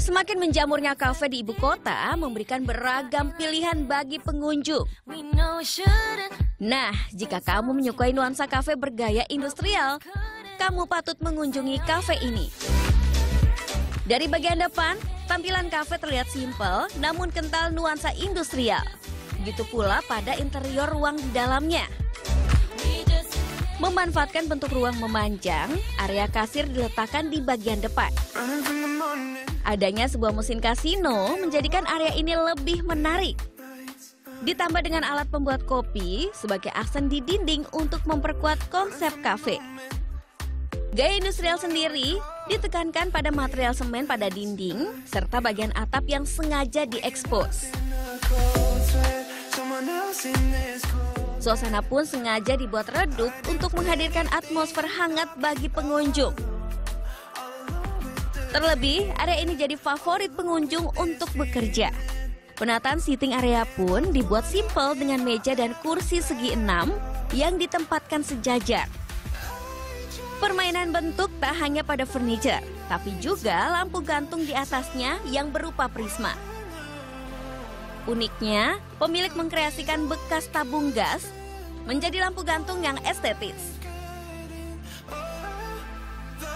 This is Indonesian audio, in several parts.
Semakin menjamurnya kafe di ibu kota memberikan beragam pilihan bagi pengunjung. Nah, jika kamu menyukai nuansa kafe bergaya industrial, kamu patut mengunjungi kafe ini. Dari bagian depan, tampilan kafe terlihat simpel namun kental nuansa industrial. Begitu pula pada interior ruang di dalamnya. Memanfaatkan bentuk ruang memanjang, area kasir diletakkan di bagian depan. Adanya sebuah mesin kasino menjadikan area ini lebih menarik. Ditambah dengan alat pembuat kopi sebagai aksen di dinding untuk memperkuat konsep kafe. Gaya industrial sendiri ditekankan pada material semen pada dinding serta bagian atap yang sengaja diekspos. Suasana pun sengaja dibuat redup untuk menghadirkan atmosfer hangat bagi pengunjung. Terlebih, area ini jadi favorit pengunjung untuk bekerja. Penataan seating area pun dibuat simpel dengan meja dan kursi segi enam yang ditempatkan sejajar. Permainan bentuk tak hanya pada furniture, tapi juga lampu gantung di atasnya yang berupa prisma. Uniknya, pemilik mengkreasikan bekas tabung gas menjadi lampu gantung yang estetis.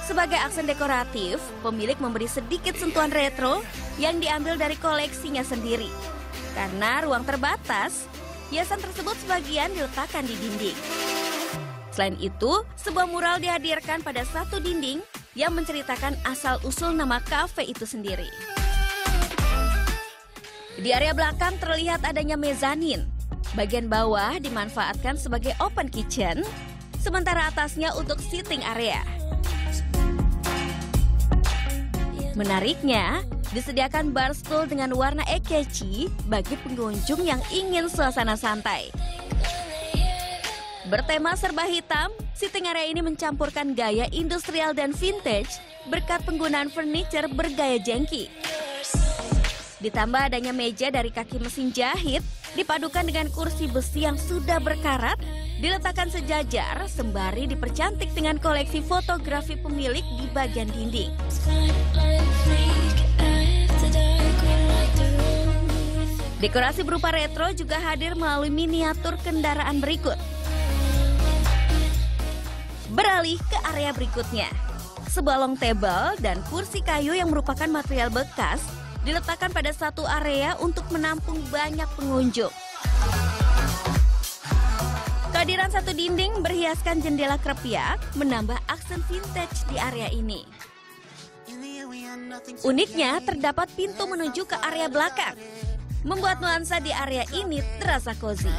Sebagai aksen dekoratif, pemilik memberi sedikit sentuhan retro yang diambil dari koleksinya sendiri. Karena ruang terbatas, hiasan tersebut sebagian diletakkan di dinding. Selain itu, sebuah mural dihadirkan pada satu dinding yang menceritakan asal-usul nama kafe itu sendiri. Di area belakang terlihat adanya mezanin. Bagian bawah dimanfaatkan sebagai open kitchen, sementara atasnya untuk sitting area. Menariknya, disediakan bar stool dengan warna ekechi bagi pengunjung yang ingin suasana santai. Bertema serba hitam, sitting area ini mencampurkan gaya industrial dan vintage berkat penggunaan furniture bergaya jengki. Ditambah adanya meja dari kaki mesin jahit, dipadukan dengan kursi besi yang sudah berkarat, diletakkan sejajar sembari dipercantik dengan koleksi fotografi pemilik di bagian dinding. Dekorasi berupa retro juga hadir melalui miniatur kendaraan berikut. Beralih ke area berikutnya. Sebuah long table dan kursi kayu yang merupakan material bekas diletakkan pada satu area untuk menampung banyak pengunjung. Kehadiran satu dinding berhiaskan jendela krepiak menambah aksen vintage di area ini. Uniknya, terdapat pintu menuju ke area belakang. Membuat nuansa di area ini terasa cozy.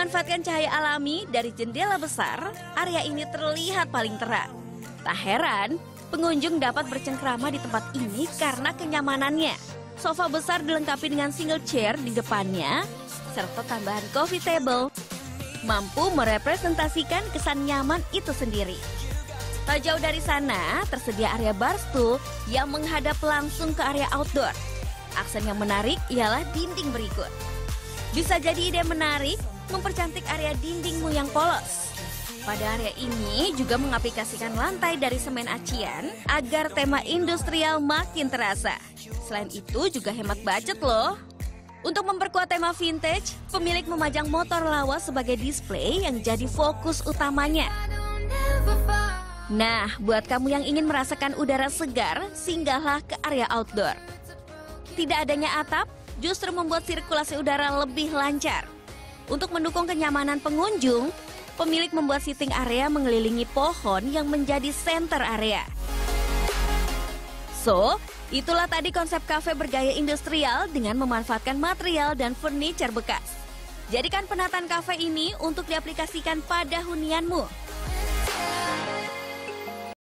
Memanfaatkan cahaya alami dari jendela besar, area ini terlihat paling terang. Tak heran, pengunjung dapat bercengkrama di tempat ini karena kenyamanannya. Sofa besar dilengkapi dengan single chair di depannya, serta tambahan coffee table. Mampu merepresentasikan kesan nyaman itu sendiri. Tak jauh dari sana, tersedia area bar stool yang menghadap langsung ke area outdoor. Aksen yang menarik ialah dinding berikut. Bisa jadi ide menarik mempercantik area dindingmu yang polos. Pada area ini juga mengaplikasikan lantai dari semen acian agar tema industrial makin terasa. Selain itu juga hemat budget loh. Untuk memperkuat tema vintage, pemilik memajang motor lawas sebagai display yang jadi fokus utamanya. Nah, buat kamu yang ingin merasakan udara segar, singgahlah ke area outdoor. Tidak adanya atap justru membuat sirkulasi udara lebih lancar. Untuk mendukung kenyamanan pengunjung, pemilik membuat sitting area mengelilingi pohon yang menjadi center area. So, itulah tadi konsep kafe bergaya industrial dengan memanfaatkan material dan furniture bekas. Jadikan penataan kafe ini untuk diaplikasikan pada hunianmu.